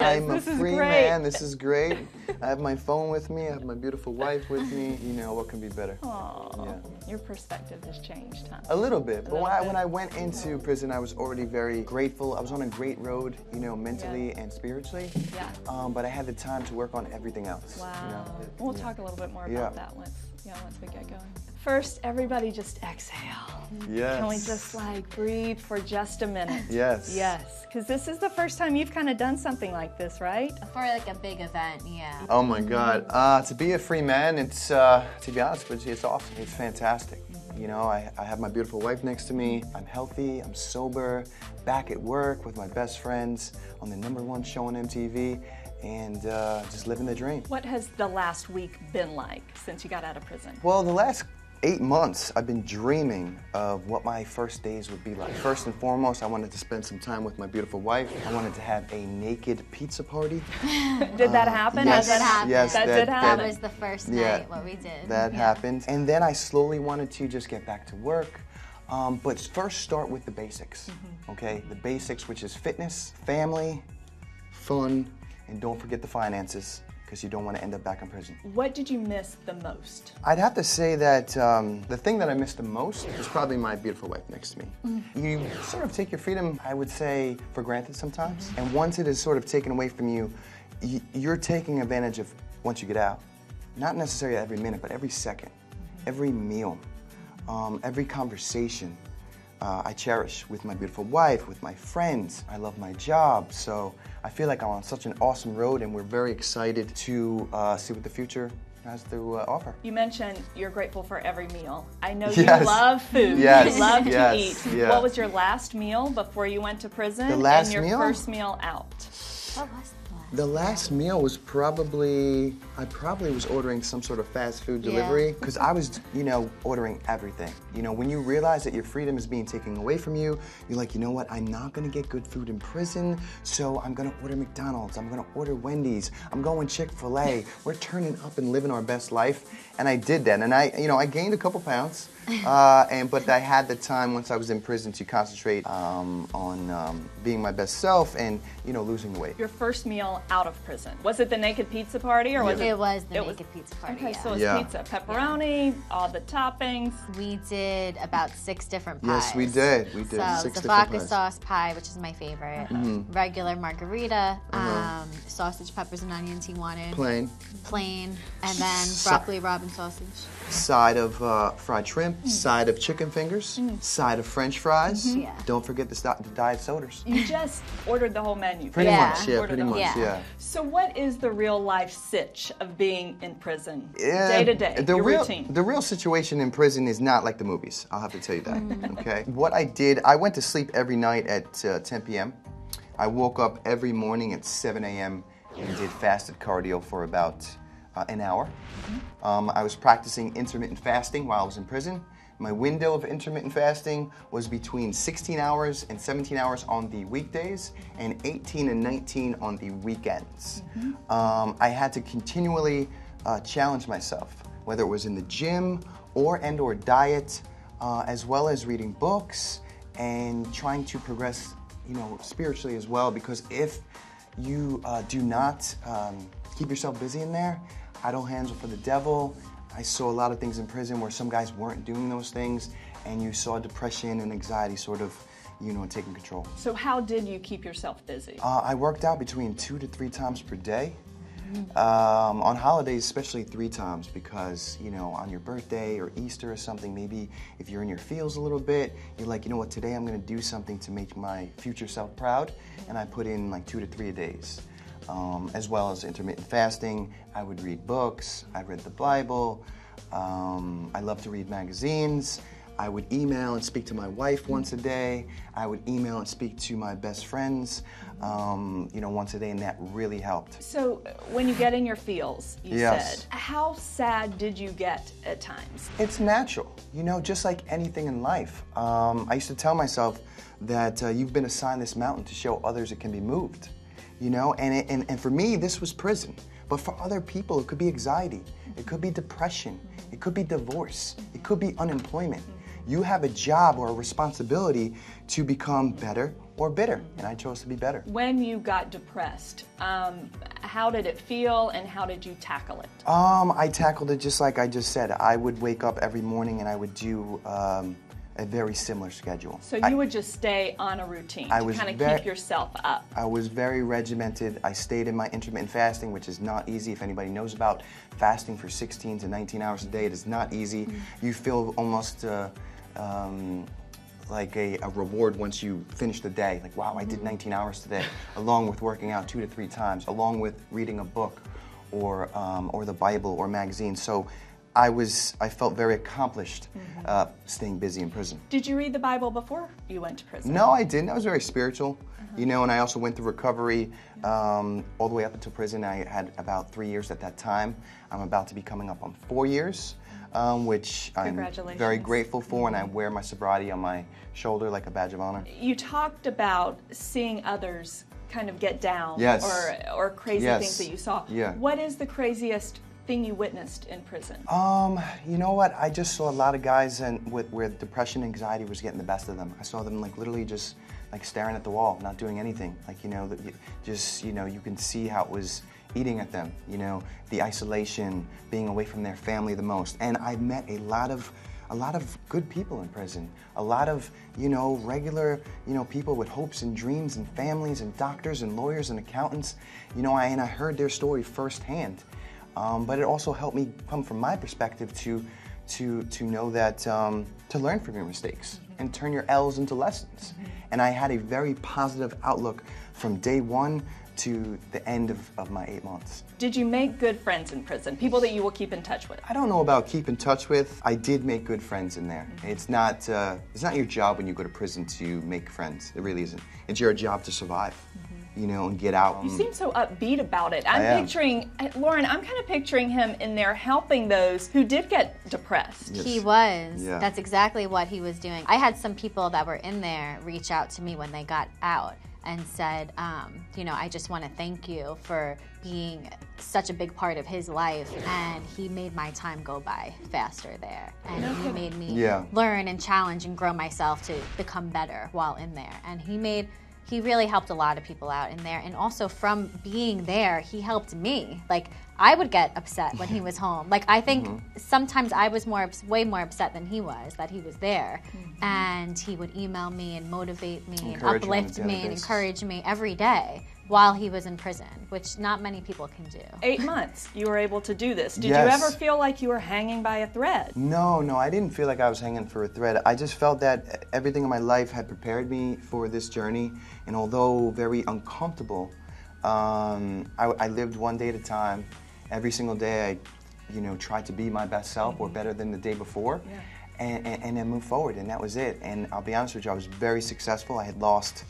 I'm this a free man. This is great. I have my phone with me. I have my beautiful wife with me. You know, what can be better? Aw, Yeah. Your perspective has changed, huh? A little bit, but little when I, when I went into prison, I was already very grateful. I was on a great road, you know, mentally and spiritually. Yeah. Um, but I had the time to work on everything else. Wow. You know? We'll talk a little bit more about Yeah. that once, yeah, once we get going. First, everybody just exhale. Yes. Can we just like breathe for just a minute? Yes. Yes, because this is the first time you've kind of done something like this, right? For like a big event, yeah. Oh my God. Uh, to be a free man, it's, uh, to be honest with you, it's awesome. It's fantastic. You know, I, I have my beautiful wife next to me. I'm healthy, I'm sober, back at work with my best friends on the number one show on MTV, and uh, just living the dream. What has the last week been like since you got out of prison? Well, the last eight months, I've been dreaming of what my first days would be like. First and foremost, I wanted to spend some time with my beautiful wife. I wanted to have a naked pizza party. Did that happen? yes, That did happen. yes, That that, did That was the first Yeah. night what we did. That Yeah. happened. And then I slowly wanted to just get back to work. Um, but first, start with the basics. Mm-hmm. Okay? The basics, which is fitness, family, fun, and don't forget the finances because you don't want to end up back in prison. What did you miss the most? I'd have to say that um, the thing that I miss the most is probably my beautiful wife next to me. You sort of take your freedom, I would say, for granted sometimes. And once it is sort of taken away from you, you're taking advantage of once you get out. Not necessarily every minute, but every second, every meal, um, every conversation. Uh, I cherish with my beautiful wife, with my friends. I love my job. So I feel like I'm on such an awesome road, and we're very excited to uh, see what the future has to uh, offer. You mentioned you're grateful for every meal. I know Yes. you love food. Yes, You love yes, to eat. yeah. What was your last meal before you went to prison? The last and your meal? first meal out. What was the last? The last meal was probably, I probably was ordering some sort of fast food delivery because I was, you know, ordering everything. You know, when you realize that your freedom is being taken away from you, you're like, you know what, I'm not gonna get good food in prison, so I'm gonna order McDonald's, I'm gonna order Wendy's, I'm going Chick fil A. We're turning up and living our best life. And I did that. And I, you know, I gained a couple pounds. Uh, and but I had the time once I was in prison to concentrate um, on um, being my best self and you know losing the weight. Your first meal out of prison. Was it the naked pizza party or was it? It was the It was- naked pizza party. Okay, yeah. so it was Yeah. pizza, pepperoni, all the toppings. we did about six different pies. Yes, we did. We did So six the different vodka pies. sauce pie, which is my favorite. Regular margarita, um, sausage, peppers, and onions. He wanted Plain plain, and then broccoli robin sausage. side of uh, fried shrimp, Mm-hmm. side of chicken fingers, mm-hmm. side of French fries. Mm-hmm. Yeah. Don't forget the, sti- the diet sodas. You just ordered the whole menu. Pretty Yeah. much, yeah, Ordered pretty the much, whole- Yeah. yeah. So, what is the real life sitch of being in prison, Yeah, day to day? The your real, routine. the real situation in prison is not like the movies. I'll have to tell you that. Mm. okay. What I did, I went to sleep every night at uh, 10 p.m. I woke up every morning at 7 a.m. and did fasted cardio for about uh, an hour. Um, I was practicing intermittent fasting while I was in prison. My window of intermittent fasting was between 16 hours and 17 hours on the weekdays and 18 and 19 on the weekends. Um, I had to continually uh, challenge myself, whether it was in the gym or and or diet, uh, as well as reading books and trying to progress, you know, spiritually as well. Because if you uh, do not um, keep yourself busy in there, idle hands are for the devil. I saw a lot of things in prison where some guys weren't doing those things, and you saw depression and anxiety sort of, you know, taking control. so, how did you keep yourself busy? Uh, I worked out between two to three times per day. Um, on holidays, especially three times, because you know, on your birthday or Easter or something, maybe if you're in your feels a little bit, you're like, you know what, today I'm gonna do something to make my future self proud, and I put in like two to three days. Um, as well as intermittent fasting, I would read books. I read the Bible. Um, I love to read magazines. I would email and speak to my wife once a day. I would email and speak to my best friends, um, you know, once a day, and that really helped. So, uh, when you get in your feels, you Yes. said, how sad did you get at times? It's natural, you know, just like anything in life. Um, I used to tell myself that uh, you've been assigned this mountain to show others it can be moved, you know, and, it, and, and for me, this was prison. But for other people, it could be anxiety, it could be depression, it could be divorce, it could be unemployment. You have a job or a responsibility to become better or bitter, and I chose to be better. When you got depressed, um, how did it feel and how did you tackle it? Um, I tackled it just like I just said. I would wake up every morning and I would do um, a very similar schedule. So you I, would just stay on a routine I to was kind of keep yourself up. I was very regimented. I stayed in my intermittent fasting, which is not easy. If anybody knows about fasting for 16 to 19 hours a day, it is not easy. You feel almost uh, um, like a, a reward once you finish the day. Like, wow, I did 19 hours today, along with working out two to three times, along with reading a book or, um, or the Bible or magazine. So I was, I felt very accomplished uh, staying busy in prison. Did you read the Bible before you went to prison? No, I didn't. I was very spiritual, you know, and I also went through recovery um, all the way up until prison. I had about three years at that time. I'm about to be coming up on four years, um, which I'm very grateful for, and I wear my sobriety on my shoulder like a badge of honor. You talked about seeing others kind of get down Yes. or, or crazy Yes. things that you saw. Yeah. What is the craziest thing you witnessed in prison? Um, you know what? I just saw a lot of guys and with where depression, anxiety was getting the best of them. I saw them like literally just like staring at the wall, not doing anything. Like you know, just you know, you can see how it was eating at them. You know, the isolation, being away from their family the most. And I met a lot of a lot of good people in prison. A lot of, you know, regular, you know, people with hopes and dreams and families and doctors and lawyers and accountants. You know, I, and I heard their story firsthand. Um, but it also helped me come from my perspective to, to, to know that, um, to learn from your mistakes and turn your L's into lessons. And I had a very positive outlook from day one to the end of, of my eight months. Did you make good friends in prison? People that you will keep in touch with? I don't know about keep in touch with. I did make good friends in there. It's not uh, it's not your job when you go to prison to make friends. It really isn't. It's your job to survive, you know, and get out. You seem so upbeat about it. I'm I am. picturing, uh, Lauren, I'm kind of picturing him in there helping those who did get depressed. Yes. He was. Yeah. That's exactly what he was doing. I had some people that were in there reach out to me when they got out and said, um, you know, I just want to thank you for being such a big part of his life, and he made my time go by faster there, and he made me Yeah. learn and challenge and grow myself to become better while in there, and he made. He really helped a lot of people out in there, and also from being there, he helped me. Like I would get upset when he was home. Like I think Mm-hmm. sometimes I was more, way more upset than he was that he was there, and he would email me and motivate me and Encourage you on a uplift me and encourage me every day while he was in prison, which not many people can do. Eight months, you were able to do this. Did you ever feel like you were hanging by a thread? No, no, I didn't feel like I was hanging for a thread. I just felt that everything in my life had prepared me for this journey, and although very uncomfortable, um, I, I lived one day at a time. Every single day, I, you know, tried to be my best self or better than the day before, and, and, and then move forward, and that was it. And I'll be honest with you, I was very successful. I had lost,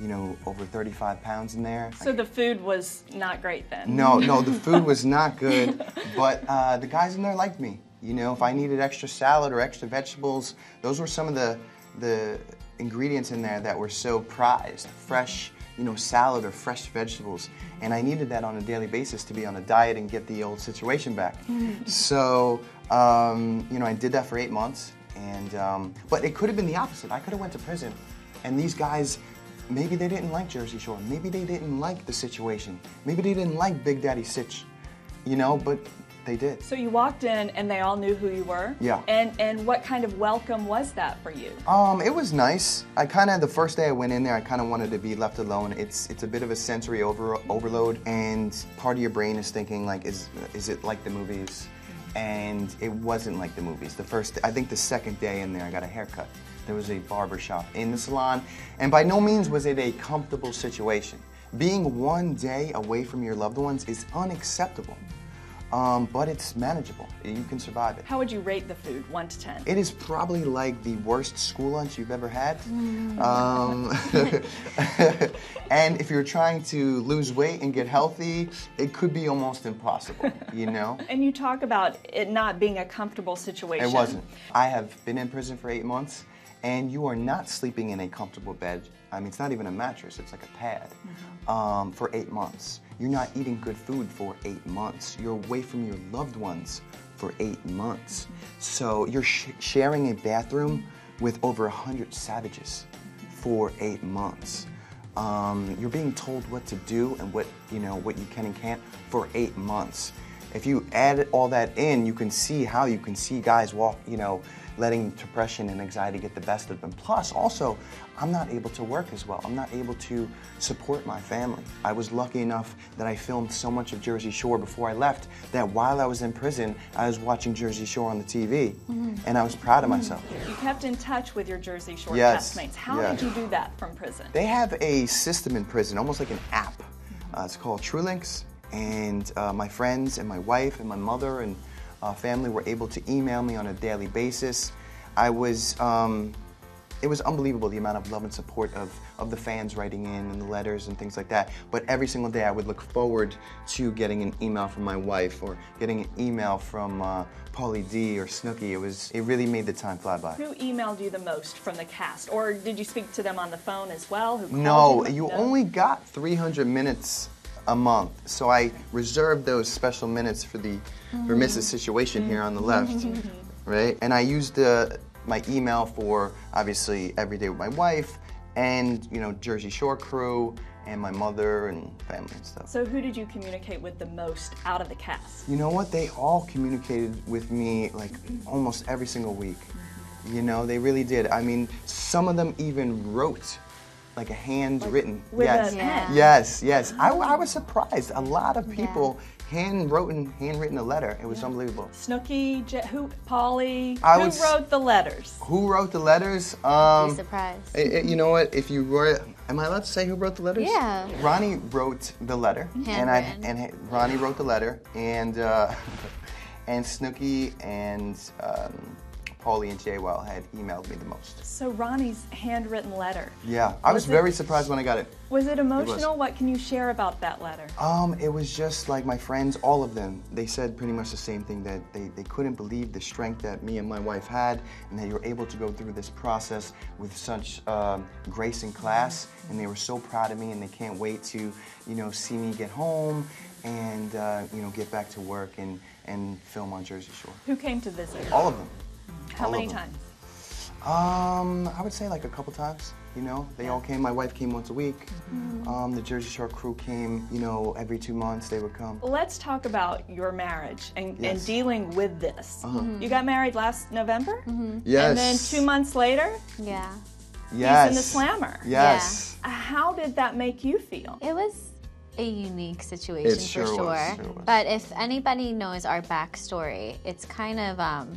you know, over 35 pounds in there. So the food was not great then. No, no, the food was not good, but uh, the guys in there liked me. You know, if I needed extra salad or extra vegetables, those were some of the the ingredients in there that were so prized. Fresh, you know, salad or fresh vegetables, and I needed that on a daily basis to be on a diet and get the old situation back. so, um, you know, I did that for eight months, and um, but it could have been the opposite. I could have went to prison, and these guys maybe they didn't like Jersey Shore. Maybe they didn't like the situation. Maybe they didn't like Big Daddy Sitch. You know, but they did. So you walked in and they all knew who you were? Yeah. And and what kind of welcome was that for you? Um, it was nice. I kind of the first day I went in there, I kind of wanted to be left alone. It's it's a bit of a sensory over, overload, and part of your brain is thinking like, is is it like the movies? And it wasn't like the movies. The first, I think the second day in there, I got a haircut. There was a barber shop in the salon, and by no means was it a comfortable situation. Being one day away from your loved ones is unacceptable, um, but it's manageable. You can survive it. How would you rate the food, one to ten? It is probably like the worst school lunch you've ever had. Um, and if you're trying to lose weight and get healthy, it could be almost impossible, you know? And you talk about it not being a comfortable situation. It wasn't. I have been in prison for eight months, and you are not sleeping in a comfortable bed. I mean, it's not even a mattress, it's like a pad um, for eight months. You're not eating good food for eight months. You're away from your loved ones for eight months. So you're sh- sharing a bathroom with over 100 savages for eight months. Um, you're being told what to do and what you know what you can and can't for eight months. If you add all that in, you can see how you can see guys walk, you know, letting depression and anxiety get the best of them. Plus, also, I'm not able to work as well. I'm not able to support my family. I was lucky enough that I filmed so much of Jersey Shore before I left that while I was in prison, I was watching Jersey Shore on the TV, and I was proud of myself. You kept in touch with your Jersey Shore Yes, castmates. How yeah. did you do that from prison? They have a system in prison, almost like an app. Uh, it's called TRULINCS, and uh, my friends and my wife and my mother and uh, family were able to email me on a daily basis. I was, um, it was unbelievable the amount of love and support of, of the fans writing in and the letters and things like that. But every single day I would look forward to getting an email from my wife or getting an email from uh, Pauly D or Snooki. It was, it really made the time fly by. Who emailed you the most from the cast? Or did you speak to them on the phone as well? Who No, you? you No? only got 300 minutes a month. So I reserved those special minutes for the for Mrs. Situation here on the left, mm-hmm. right? And I used the my email for obviously every day with my wife and you know Jersey Shore crew and my mother and family and stuff. So who did you communicate with the most out of the cast? You know what? They all communicated with me like almost every single week. Mm-hmm. You know, they really did. I mean, some of them even wrote like a handwritten. with a yes. pen? Yes, yes. I, I was surprised. A lot of people hand wrote and handwritten a letter. It was unbelievable. Snooki, Je- who, Pauly? I who was- wrote the letters? Who wrote the letters? Be Um, surprised. eh, eh, you know what? If you were, am I allowed to say who wrote the letters? Yeah. Ronnie wrote the letter, and I and Ronnie wrote the letter, and uh, and Snooki and um, Pauly and JWoww had emailed me the most. So Ronnie's handwritten letter. Yeah, I was, Was it- very surprised when I got it. Was it emotional? What can you share about that letter? Um, it was just like my friends, all of them. They said pretty much the same thing that they, they couldn't believe the strength that me and my wife had, and that you were able to go through this process with such um, grace and class. And they were so proud of me, and they can't wait to, you know, see me get home and uh, you know get back to work and and film on Jersey Shore. Who came to visit? All of them. How all of many them. times? Um, I would say like a couple times. You know, they all came. My wife came once a week. Um, the Jersey Shore crew came. You know, every two months they would come. Let's talk about your marriage and, and Yes. Uh-huh. dealing with this. You got married last November? Yes. And then two months later, yeah. Yes. he's in the slammer. Yes. How did that make you feel? It was a unique situation It sure for was, sure. sure was. But if anybody knows our backstory, it's kind of um,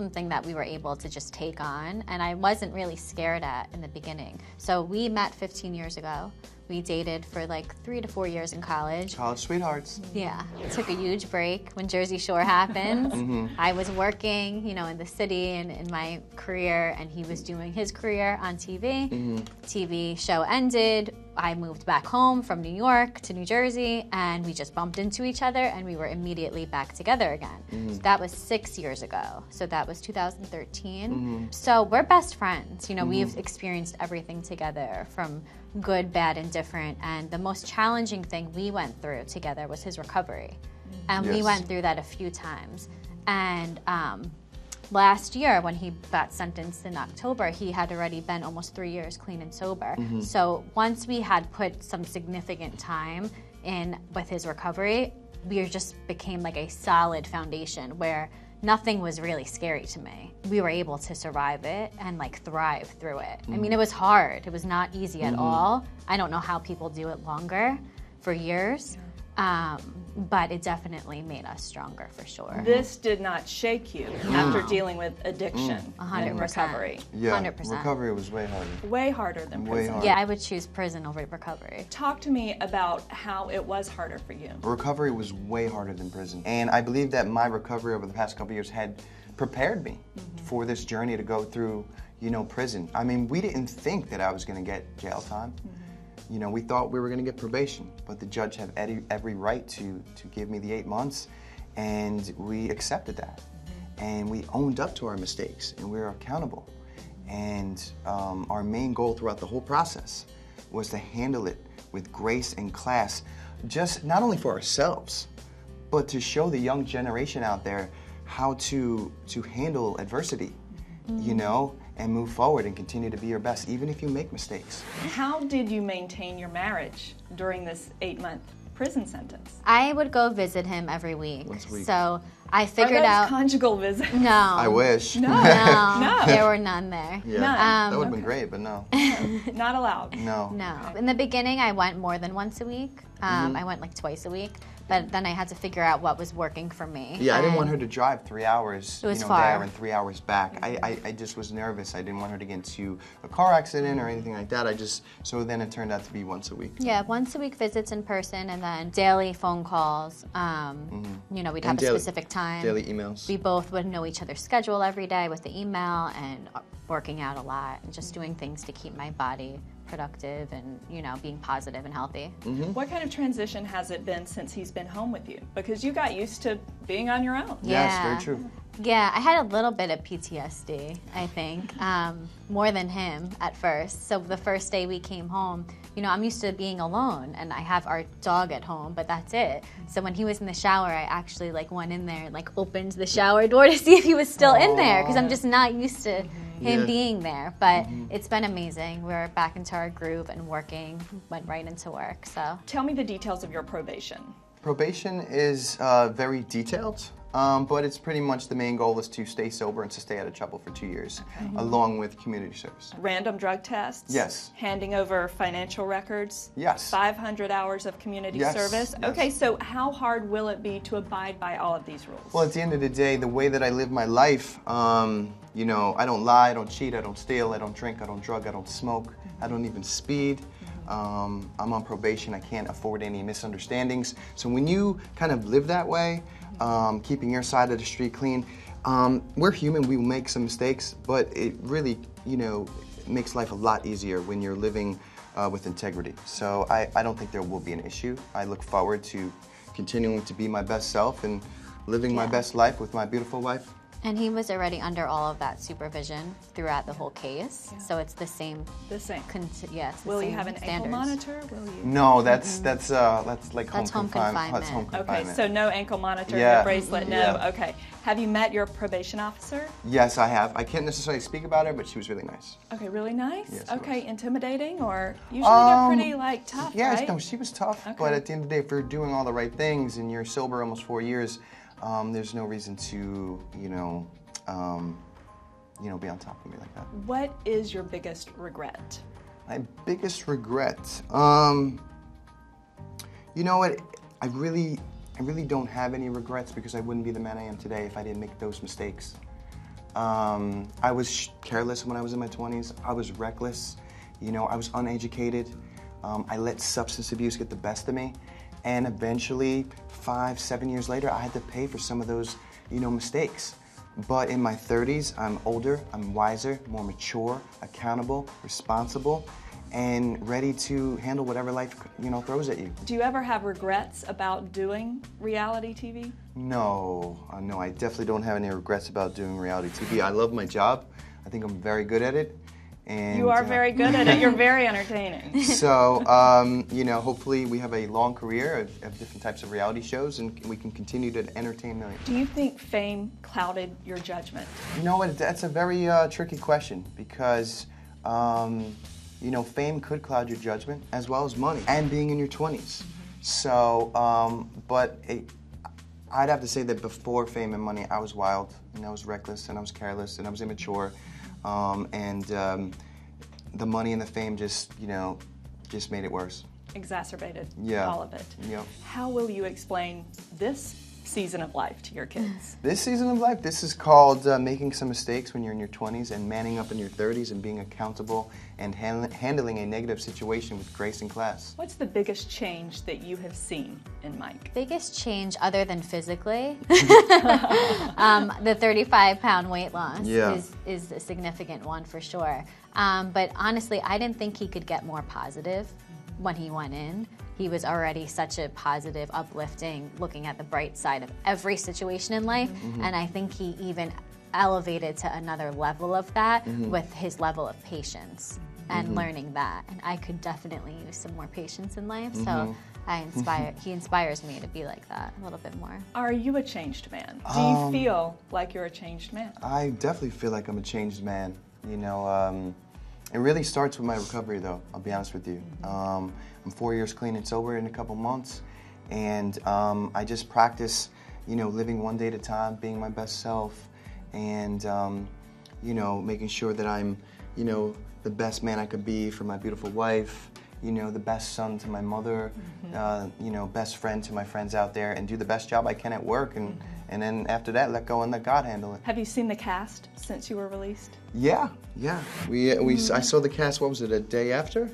something that we were able to just take on, and I wasn't really scared at in the beginning. So we met 15 years ago. We dated for like three to four years in college. College sweethearts. Yeah, took a huge break when Jersey Shore happened. Mm-hmm. I was working, you know, in the city and in my career, and he was doing his career on TV. Mm-hmm. TV show ended. I moved back home from New York to New Jersey, and we just bumped into each other, and we were immediately back together again. Mm-hmm. That was six years ago. So that was 2013. Mm-hmm. So we're best friends. You know, we've experienced everything together from good, bad, and different. And the most challenging thing we went through together was his recovery. And we went through that a few times. And um, last year, when he got sentenced in October, he had already been almost three years clean and sober. So once we had put some significant time in with his recovery, we just became like a solid foundation where nothing was really scary to me. We were able to survive it and like thrive through it. I mean, it was hard. It was not easy at all. I don't know how people do it longer for years. Um, but it definitely made us stronger for sure. This did not shake you after dealing with addiction mm. A hundred and percent. recovery. Yeah. 100%. Recovery was way harder. Way harder than Way prison. harder. Yeah, I would choose prison over recovery. Talk to me about how it was harder for you. Recovery was way harder than prison. And I believe that my recovery over the past couple years had prepared me mm-hmm. for this journey to go through, you know, prison. I mean, we didn't think that I was going to get jail time. Mm-hmm. You know, we thought we were going to get probation, but the judge had every, every right to, to give me the eight months, and we accepted that. And we owned up to our mistakes, and we were accountable. And um, our main goal throughout the whole process was to handle it with grace and class, just not only for ourselves, but to show the young generation out there how to to handle adversity, you know, and move forward and continue to be your best, even if you make mistakes. How did you maintain your marriage during this eight month prison sentence? I would go visit him every week. Once a week. So I figured out. conjugal visits? no. I wish. No. No, No. there were none there. Yeah, None. that Um, would have been great, but no. Not allowed. No. No. In the beginning, I went more than once a week. Um, Mm-hmm. I went like twice a week. But then I had to figure out what was working for me. Yeah, I didn't want her to drive three hours you know, far. there and three hours back. I, I, I just was nervous. I didn't want her to get into a car accident or anything like that. I just so then it turned out to be once a week. Yeah, once a week visits in person, and then daily phone calls. Um, You know, we'd have. And a daily- specific time. Daily emails. We both would know each other's schedule every day with the email and working out a lot and just doing things to keep my body productive and you know being positive and healthy. Mm-hmm. What kind of transition has it been since he's been home with you? Because you got used to being on your own. Yes, Yeah. very true. Yeah, I had a little bit of PTSD, I think, um, more than him at first. So the first day we came home, you know, I'm used to being alone, and I have our dog at home, but that's it. So when he was in the shower, I actually like went in there and like opened the shower door to see if he was still in there because I'm just not used to him Yeah. being there. But it's been amazing. We're back into our groove and working. Went right into work. So Tell me the details of your probation. Probation is uh, very detailed, um, but it's pretty much the main goal is to stay sober and to stay out of trouble for two years, along with community service. Random drug tests? Yes. Handing over financial records? Yes. 500 hours of community Yes, service? yes. Okay, so how hard will it be to abide by all of these rules? Well, at the end of the day, the way that I live my life, um, you know, I don't lie, I don't cheat, I don't steal, I don't drink, I don't drug, I don't smoke, I don't even speed. Um, I'm on probation, I can't afford any misunderstandings. So when you kind of live that way, um, keeping your side of the street clean, um, we're human, we make some mistakes, but it really, you know, makes life a lot easier when you're living uh, with integrity. So I, I don't think there will be an issue. I look forward to continuing to be my best self and living my best life with my beautiful wife. And he was already under all of that supervision throughout the whole case. So it's the same. the same. Con- yes. the Will you have an ankle monitor? Will you? No, that's that's uh that's like That's home, home confinement. That's home confinement. Okay, so no ankle monitor, Yeah. no bracelet, no. Yeah. Okay. Have you met your probation officer? yes, I have. I can't necessarily speak about her, but she was really nice. Okay, really nice. Yes, okay, was. intimidating or usually they're Um, pretty like tough, Yes, right? no, she was tough. But at the end of the day, if you're doing all the right things and you're sober almost four years, um, there's no reason to, you know, um, you know, be on top of me like that. What is your biggest regret? My biggest regret, um, you know what? I really, I really don't have any regrets because I wouldn't be the man I am today if I didn't make those mistakes. Um, I was sh- careless when I was in my 20s. I was reckless. You know, I was uneducated. Um, I let substance abuse get the best of me. And eventually, five, seven years later, I had to pay for some of those, you know, mistakes. But in my 30s, I'm older, I'm wiser, more mature, accountable, responsible, and ready to handle whatever life, you know, throws at you. Do you ever have regrets about doing reality TV? No, uh, no, I definitely don't have any regrets about doing reality TV. I love my job. I think I'm very good at it. And You are uh, very good at it. You're very entertaining. so, um, you know, hopefully we have a long career of, of different types of reality shows and we can continue to entertain millions. Do you think fame clouded your judgment? You know what? That's a very uh, tricky question because, um, you know, fame could cloud your judgment as well as money and being in your 20s. So, um, but it, I'd have to say that before fame and money, I was wild and I was reckless and I was careless and I was immature. Um, and um, the money and the fame just, you know, just made it worse. Exacerbated Yeah. all of it. Yep. How will you explain this season of life to your kids? This season of life, this is called uh, making some mistakes when you're in your 20s and manning up in your 30s and being accountable and handling handling a negative situation with grace and class. What's the biggest change that you have seen in Mike? Biggest change other than physically, um, the 35 pound weight loss Yeah. is, is a significant one for sure. Um, but honestly, I didn't think he could get more positive when he went in. He was already such a positive, uplifting, looking at the bright side of every situation in life. And I think he even elevated to another level of that with his level of patience and learning that. And I could definitely use some more patience in life. So I inspire he inspires me to be like that a little bit more. Are you a changed man? Do Um, you feel like you're a changed man? I definitely feel like I'm a changed man. You know, um, it really starts with my recovery, though. I'll be honest with you. Um, I'm four years clean and sober in a couple months, and um, I just practice, you know, living one day at a time, being my best self, and um, you know, making sure that I'm, you know, the best man I could be for my beautiful wife. You know, the best son to my mother. Uh, you know, best friend to my friends out there, and do the best job I can at work, and and then after that, let go and let God handle it. Have you seen the cast since you were released? Yeah, yeah. We we I saw the cast. What was it? A day after?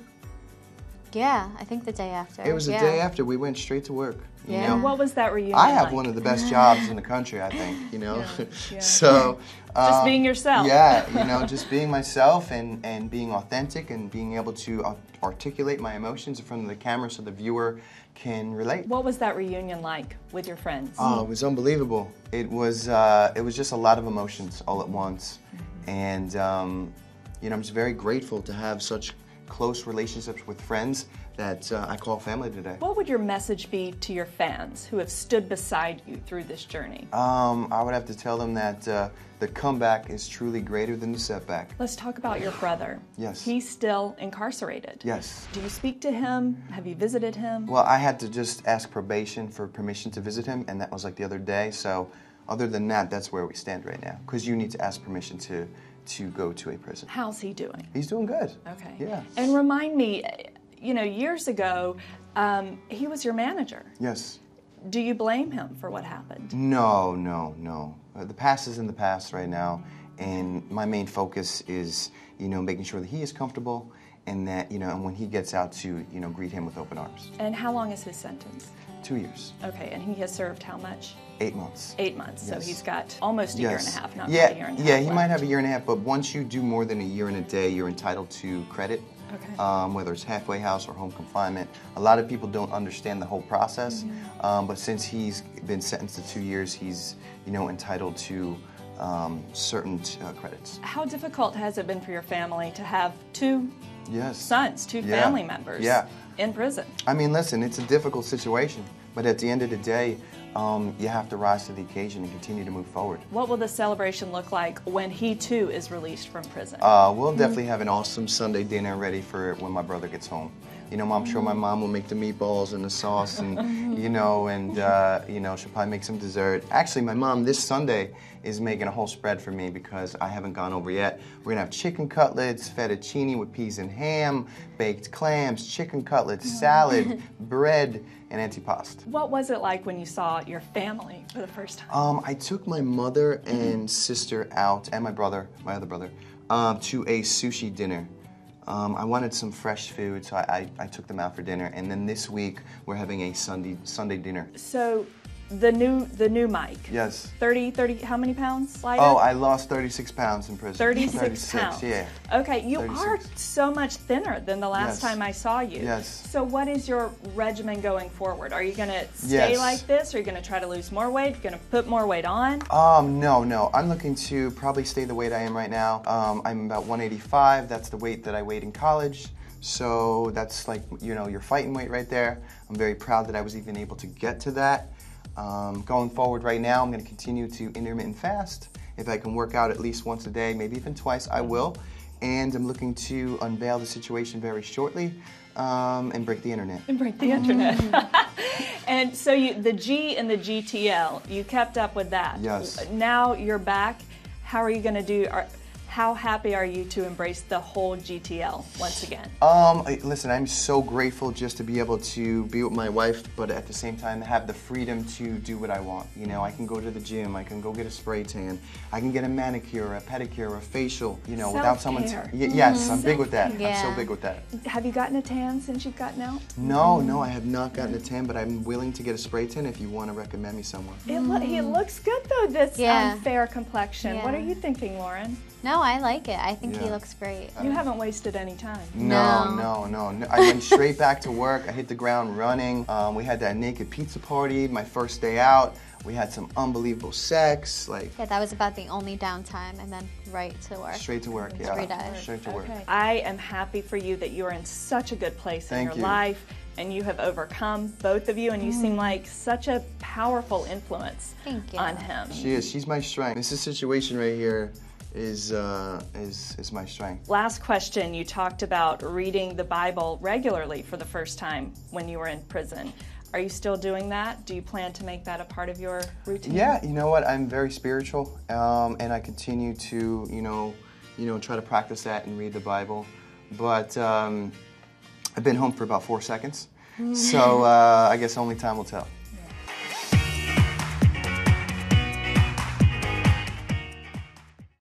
Yeah, I think the day after. It was a yeah. day after. We went straight to work. You Yeah. know? And what was that reunion I have like? one of the best jobs in the country. I think. You know. Yeah, yeah. so. Just um, being yourself. Yeah, you know, just being myself and and being authentic and being able to uh, articulate my emotions in front of the camera so the viewer can relate. What was that reunion like with your friends? Oh, it was unbelievable. It was uh, it was just a lot of emotions all at once, and um, you know I'm just very grateful to have such close relationships with friends that uh, I call family today. What would your message be to your fans who have stood beside you through this journey? Um, I would have to tell them that uh, the comeback is truly greater than the setback. Let's talk about your brother. Yes. He's still incarcerated. Yes. Do you speak to him? Have you visited him? Well, I had to just ask probation for permission to visit him, and that was like the other day. So, other than that, that's where we stand right now. Because you need to ask permission to to go to a prison. How's he doing? He's doing good. Okay. Yeah. And remind me, you know, years ago, um, he was your manager. Yes. Do you blame him for what happened? No, no, no. Uh, the past is in the past right now, and my main focus is, you know, making sure that he is comfortable, and that, you know, and when he gets out, to, you know, greet him with open arms. And how long is his sentence? Two years, Okay, and he has served how much? eight months. Eight months. So he's got almost a year and a half, not yeah, quite a year and a half. yeah. He might have a year and a half, but once you do more than a year and a day, you're entitled to credit. Okay. Um, whether it's halfway house or home confinement, a lot of people don't understand the whole process. Mm-hmm. Um, but since he's been sentenced to two years, he's you know entitled to um, certain uh, credits. How difficult has it been for your family to have two Yes. sons, two Yeah. family members Yeah. in prison? I mean, listen, it's a difficult situation, but at the end of the day, um, you have to rise to the occasion and continue to move forward. What will the celebration look like when he too is released from prison? Uh, we'll definitely have an awesome Sunday dinner ready for it when my brother gets home. You know, I'm sure my mom will make the meatballs and the sauce, and you know, and uh, you know, she'll probably make some dessert. Actually, my mom this Sunday is making a whole spread for me because I haven't gone over yet. We're gonna have chicken cutlets, fettuccine with peas and ham, baked clams, chicken cutlets, salad, bread, and antipasto. what was it like when you saw your family for the first time? Um, I took my mother and sister out, and my brother, my other brother, um, to a sushi dinner. Um, I wanted some fresh food, so I, I, I took them out for dinner. And then this week we're having a Sunday Sunday dinner. So, the new the new Mike. Yes. 30, 30, how many pounds lighter? Oh, I lost 36 pounds in prison. 36, pounds. Yeah. Okay, you are so much thinner than the last Yes. time I saw you. Yes. So what is your regimen going forward? Are you going to stay Yes. like this? Are you going to try to lose more weight? Are you going to put more weight on? Um, no, no. I'm looking to probably stay the weight I am right now. Um, I'm about 185. That's the weight that I weighed in college. So that's like, you know, your fighting weight right there. I'm very proud that I was even able to get to that. Um, going forward right now, I'm going to continue to intermittent fast. If I can work out at least once a day, maybe even twice, I will. And I'm looking to unveil the situation very shortly um, and break the internet. And break the internet. and so you, the G and the GTL, you kept up with that. Yes. Now you're back. How are you going to do? Are, how happy are you to embrace the whole GTL once again? Um, listen, I'm so grateful just to be able to be with my wife, but at the same time have the freedom to do what I want. You know, I can go to the gym, I can go get a spray tan, I can get a manicure, a pedicure, a facial. You know, without someone. T- Self-care. Yes, I'm big with that. I'm so big with that. Have you gotten a tan since you've gotten out? No, no, I have not gotten a tan, but I'm willing to get a spray tan if you want to recommend me someone. It lo- he looks good though. This Yeah. um, fair complexion. What are you thinking, Lauren? No, I like it. I think he Yeah. looks great. You haven't wasted any time. No, No. no, no, no. I went straight back to work. I hit the ground running. Um, we had that naked pizza party my first day out. We had some unbelievable sex, like Yeah, that was about the only downtime, and then right to work. straight to work. Yeah, Every day. straight to work. Okay. I am happy for you that you are in such a good place Thank in your you. life and you have overcome both of you and you seem like such a powerful influence Thank you. on him. She is. She's my strength. This is situation right here is uh, is is my strength. Last question. You talked about reading the Bible regularly for the first time when you were in prison. Are you still doing that? Do you plan to make that a part of your routine? Yeah, you know what? I'm very spiritual, um, and I continue to, you know, you know, try to practice that and read the Bible. But um, I've been home for about four seconds, so uh, I guess only time will tell.